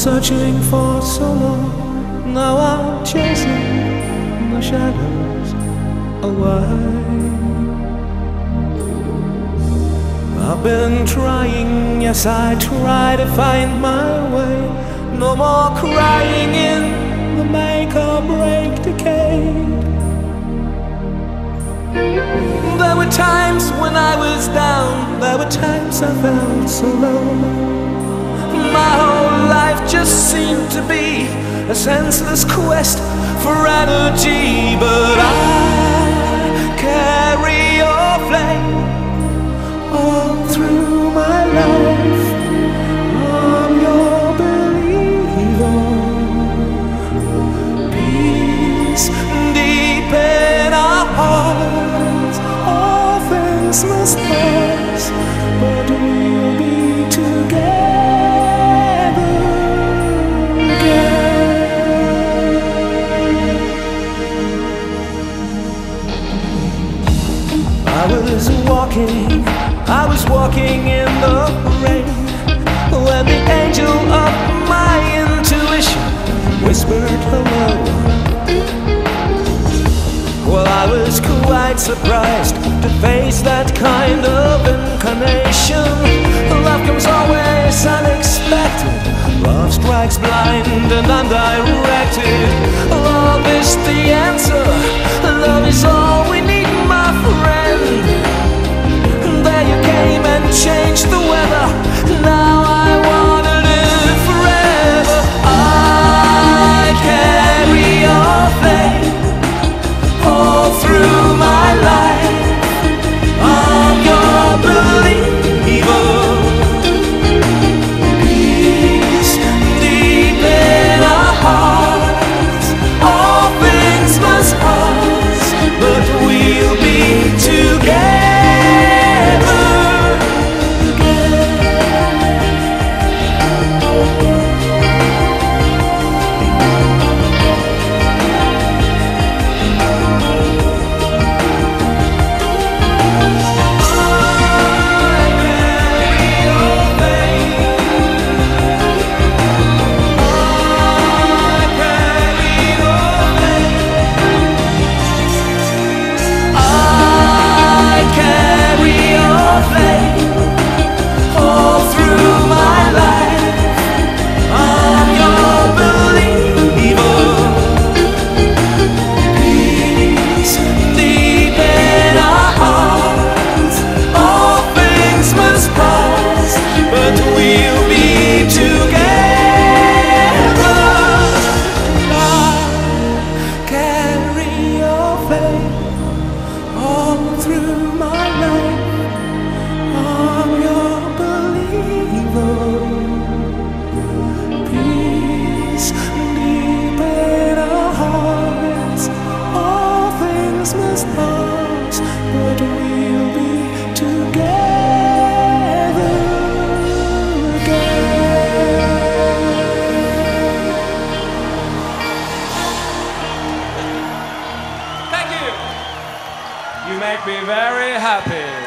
searching for so long. Now I'm chasing the shadows away. I've been trying, yes, I try to find my way. No more crying in the make or break decade. There were times when I was down, there were times I felt so low. Just seemed to be a senseless quest for energy, but I I was walking, I was walking in the rain when the angel of my intuition whispered hello. Well, I was quite surprised to face that kind of incarnation. Love comes always unexpected. Love strikes blind and undirected. Make me very happy.